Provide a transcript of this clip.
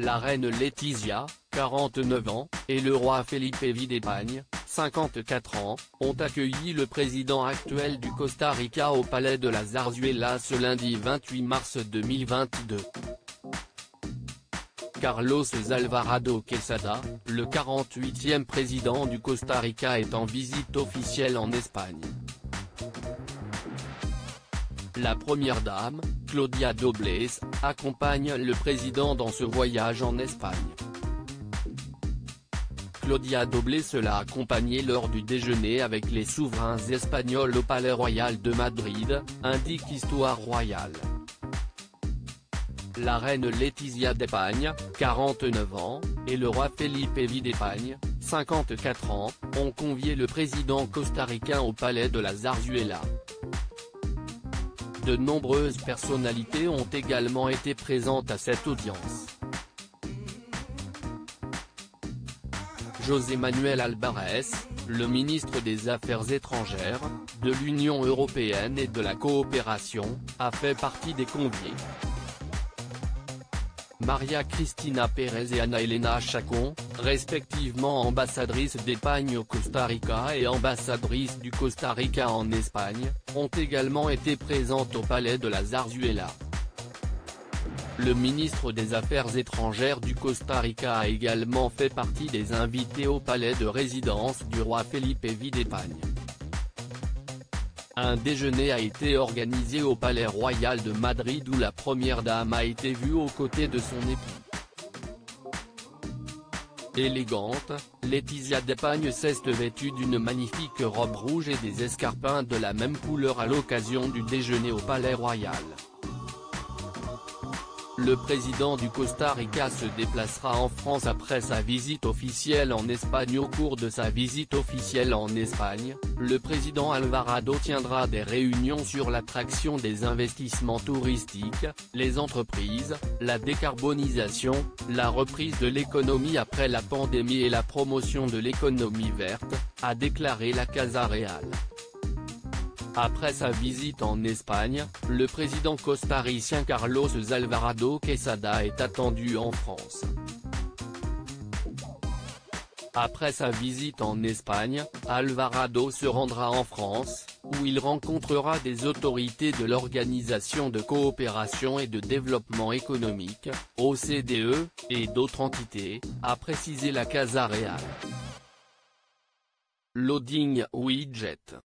la reine Laetitia, 49 ans, et le roi Felipe V d'Espagne, 54 ans, ont accueilli le président actuel du Costa Rica au palais de la Zarzuela ce lundi 28 mars 2022. Carlos Alvarado Quesada, le 48e président du Costa Rica est en visite officielle en Espagne. La première dame, Claudia Dobles, accompagne le président dans ce voyage en Espagne. Claudia Dobles l'a accompagné lors du déjeuner avec les souverains espagnols au Palais Royal de Madrid, indique Histoire Royale. La reine Laetitia d'Espagne, 49 ans, et le roi Felipe V d'Espagne, 54 ans, ont convié le président costaricain au palais de la Zarzuela. De nombreuses personnalités ont également été présentes à cette audience. José Manuel Alvarez, le ministre des Affaires étrangères, de l'Union européenne et de la coopération, a fait partie des conviés. Maria Cristina Pérez et Ana Elena Chacon, respectivement ambassadrices d'Espagne au Costa Rica et ambassadrices du Costa Rica en Espagne, ont également été présentes au palais de la Zarzuela. Le ministre des Affaires étrangères du Costa Rica a également fait partie des invités au palais de résidence du roi Felipe V d'Espagne. Un déjeuner a été organisé au Palais Royal de Madrid où la première dame a été vue aux côtés de son époux. Élégante, Laetitia d'Espagne s'est vêtue d'une magnifique robe rouge et des escarpins de la même couleur à l'occasion du déjeuner au Palais Royal. Le président du Costa Rica se déplacera en France après sa visite officielle en Espagne au cours de sa visite officielle en Espagne, le président Alvarado tiendra des réunions sur l'attraction des investissements touristiques, les entreprises, la décarbonisation, la reprise de l'économie après la pandémie et la promotion de l'économie verte, a déclaré la Casa Real. Après sa visite en Espagne, le président costaricien Carlos Alvarado Quesada est attendu en France. Après sa visite en Espagne, Alvarado se rendra en France, où il rencontrera des autorités de l'Organisation de coopération et de développement économique, OCDE, et d'autres entités, a précisé la Casa Real. Loading Widget